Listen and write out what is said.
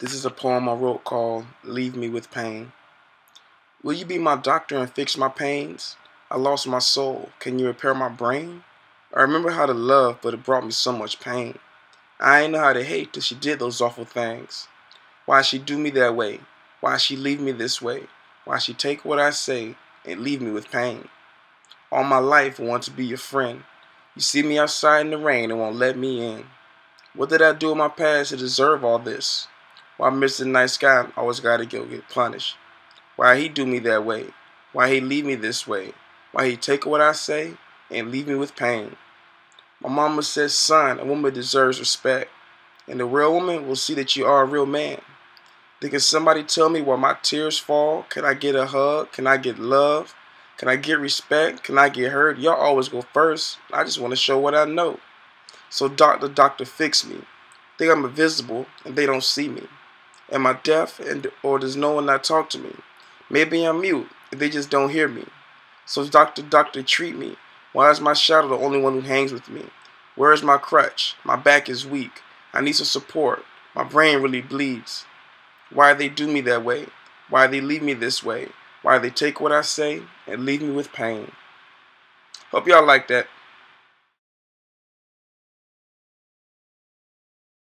This is a poem I wrote called Leave Me with Pain. Will you be my doctor and fix my pains? I lost my soul. Can you repair my brain? I remember how to love, but it brought me so much pain. I ain't know how to hate till she did those awful things. Why she do me that way? Why she leave me this way? Why she take what I say and leave me with pain? All my life I want to be your friend. You see me outside in the rain and won't let me in. What did I do in my past to deserve all this? Why Mr. Nice Guy always gotta go get punished? Why he do me that way? Why he leave me this way? Why he take what I say and leave me with pain? My mama says, son, a woman deserves respect. And the real woman will see that you are a real man. Then can somebody tell me why my tears fall? Can I get a hug? Can I get love? Can I get respect? Can I get heard? Y'all always go first. I just want to show what I know. So doctor, doctor, fix me. Think I'm invisible and they don't see me. Am I deaf and or does no one not talk to me? Maybe I'm mute they just don't hear me. So doctor, doctor, treat me. Why is my shadow the only one who hangs with me? Where is my crutch? My back is weak. I need some support. My brain really bleeds. Why they do me that way? Why they leave me this way? Why they take what I say and leave me with pain? Hope y'all like that.